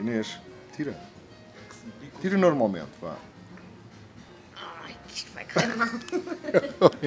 Inês, tira. Tira normalmente, vá. Ai, que isto vai correr mal.